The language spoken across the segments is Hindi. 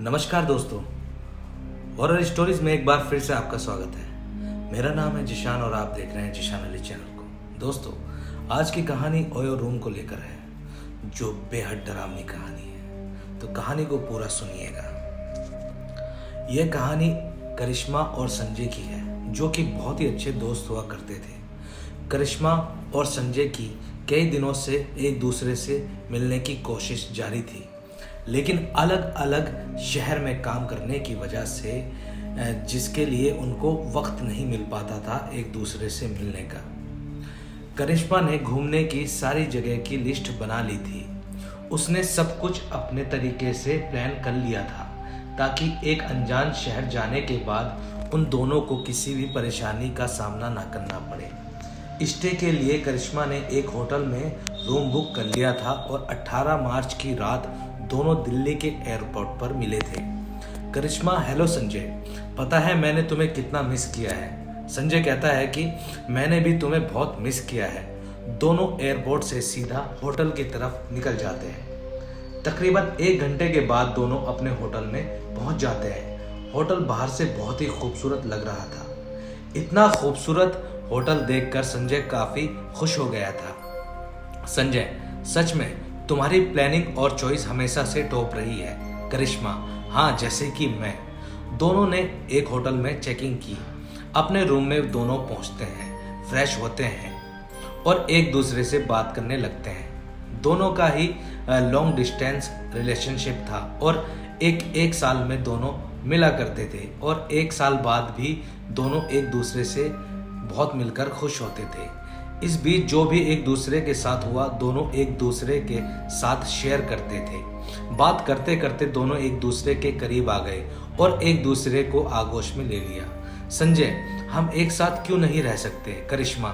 नमस्कार दोस्तों। हॉरर स्टोरीज में एक बार फिर से आपका स्वागत है। मेरा नाम है जिशान और आप देख रहे हैं जिशान अली चैनल को। दोस्तों, आज की कहानी ओयो रूम को लेकर है, जो बेहद डरावनी कहानी है। तो कहानी को पूरा सुनिएगा। यह कहानी करिश्मा और संजय की है, जो कि बहुत ही अच्छे दोस्त हुआ करते थे। करिश्मा और संजय की कई दिनों से एक दूसरे से मिलने की कोशिश जारी थी। लेकिन अलग अलग शहर में काम करने की वजह से जिसके लिए उनको वक्त नहीं मिल पाता था एक दूसरे से मिलने का। करिश्मा ने घूमने की सारी जगह की लिस्ट बना ली थी। उसने सब कुछ अपने तरीके से प्लान कर लिया था, ताकि एक अनजान शहर जाने के बाद उन दोनों को किसी भी परेशानी का सामना ना करना पड़े। स्टे के लिए करिश्मा ने एक होटल में रूम बुक कर लिया था और 18 मार्च की रात दोनों दिल्ली के एयरपोर्ट पर मिले थे। करिश्मा, हेलो संजय, पता है मैंने तुम्हें कितना मिस किया है? संजय कहता है कि मैंने भी तुम्हें बहुत मिस किया है। दोनों एयरपोर्ट से सीधा होटल की तरफ़ निकल जाते हैं। तकरीबन एक घंटे के बाद दोनों अपने होटल में पहुँच जाते हैं। होटल बाहर से बहुत ही खूबसूरत लग रहा था। इतना खूबसूरत होटल देखकर संजय काफ़ी खुश हो गया था। संजय, सच में तुम्हारी प्लानिंग और चॉइस हमेशा से टॉप रही है। करिश्मा हाँ जैसे कि मैं। दोनों ने एक होटल में चेकिंग की। अपने रूम में दोनों पहुँचते हैं फ्रेश होते हैं और एक दूसरे से बात करने लगते हैं। दोनों का ही लॉन्ग डिस्टेंस रिलेशनशिप था और एक एक साल में दोनों मिला करते थे और एक साल बाद भी दोनों एक दूसरे से बहुत मिलकर खुश होते थे। इस बीच जो भी एक दूसरे के साथ हुआ, दोनों एक दूसरे के साथ शेयर करते थे। बात करते करते दोनों एक दूसरे के करीब आ गए और एक दूसरे को आगोश में ले लिया। संजय, हम एक साथ क्यों नहीं रह सकते? करिश्मा,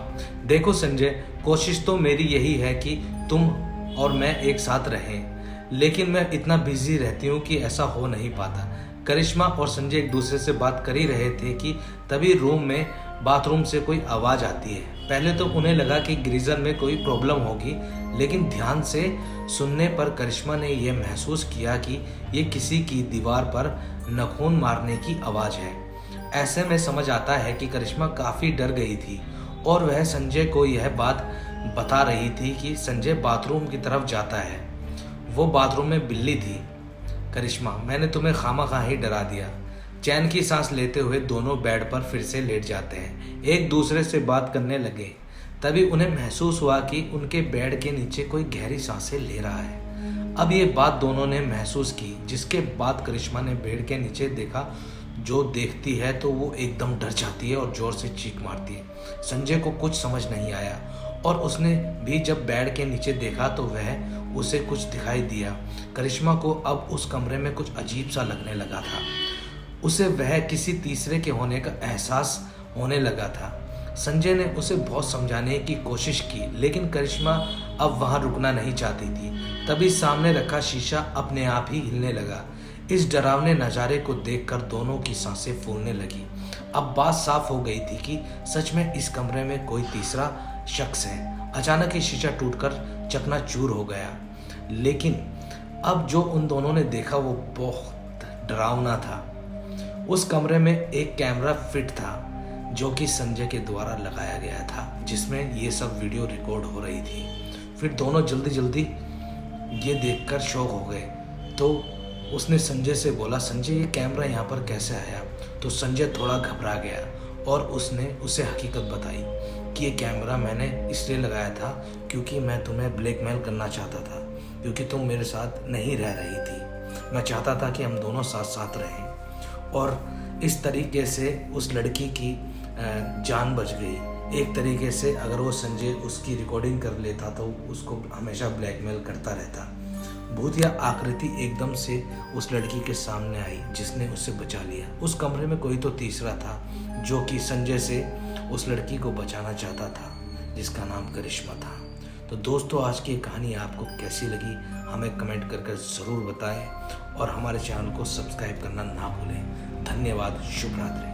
देखो संजय, कोशिश तो मेरी यही है कि तुम और मैं एक साथ रहें, लेकिन मैं इतना बिज़ी रहती हूँ कि ऐसा हो नहीं पाता। करिश्मा और संजय एक दूसरे से बात कर ही रहे थे कि तभी रूम में बाथरूम से कोई आवाज़ आती है। पहले तो उन्हें लगा कि ग्रीजर में कोई प्रॉब्लम होगी, लेकिन ध्यान से सुनने पर करिश्मा ने यह महसूस किया कि ये किसी की दीवार पर नखून मारने की आवाज़ है। ऐसे में समझ आता है कि करिश्मा काफ़ी डर गई थी, और वह संजय को यह बात बता रही थी कि संजय बाथरूम की तरफ़ जाता है। वो बाथरूम में बिल्ली थी। करिश्मा, मैंने तुम्हें खामा खा ही डरा दिया। चैन की सांस लेते हुए दोनों बेड पर फिर से लेट जाते हैं। एक दूसरे से बात करने लगे। तभी उन्हें महसूस हुआ कि उनके बेड के नीचे कोई गहरी साँसें ले रहा है। अब ये बात दोनों ने महसूस की, जिसके बाद करिश्मा ने बेड के नीचे देखा, जो देखती है तो वो एकदम डर जाती है और ज़ोर से चीख मारती है। संजय को कुछ समझ नहीं आया और उसने भी जब बेड के नीचे देखा तो वह उसे कुछ दिखाई दिया। करिश्मा को अब उस कमरे में कुछ अजीब सा लगने लगा था। उसे वह किसी तीसरे के होने का एहसास होने लगा था। संजय ने उसे बहुत समझाने की कोशिश की, लेकिन करिश्मा अब वहाँ रुकना नहीं चाहती थी। तभी सामने रखा शीशा अपने आप ही हिलने लगा। इस डरावने नज़ारे को देखकर दोनों की साँसें फूलने लगी। अब बात साफ़ हो गई थी कि सच में इस कमरे में कोई तीसरा शख्स है। अचानक ही शीशा टूटकर चकनाचूर हो गया। लेकिन अब जो उन दोनों ने देखा, वो बहुत डरावना था। उस कमरे में एक कैमरा फिट था, जो कि संजय के द्वारा लगाया गया था, जिसमें ये सब वीडियो रिकॉर्ड हो रही थी। फिर दोनों जल्दी जल्दी ये देखकर शौक हो गए। तो उसने संजय से बोला, संजय, ये कैमरा यहाँ पर कैसे आया? तो संजय थोड़ा घबरा गया और उसने उसे हकीकत बताई कि ये कैमरा मैंने इसलिए लगाया था क्योंकि मैं तुम्हें ब्लैकमेल करना चाहता था, क्योंकि तुम मेरे साथ नहीं रह रही थी। मैं चाहता था कि हम दोनों साथ साथ रहें। और इस तरीके से उस लड़की की जान बच गई। एक तरीके से अगर वो संजय उसकी रिकॉर्डिंग कर लेता तो उसको हमेशा ब्लैकमेल करता रहता। भूतिया आकृति एकदम से उस लड़की के सामने आई, जिसने उससे बचा लिया। उस कमरे में कोई तो तीसरा था, जो कि संजय से उस लड़की को बचाना चाहता था, जिसका नाम करिश्मा था। तो दोस्तों, आज की कहानी आपको कैसी लगी, हमें कमेंट करके ज़रूर बताएँ और हमारे चैनल को सब्सक्राइब करना ना भूलें। धन्यवाद, शुभ रात्रि।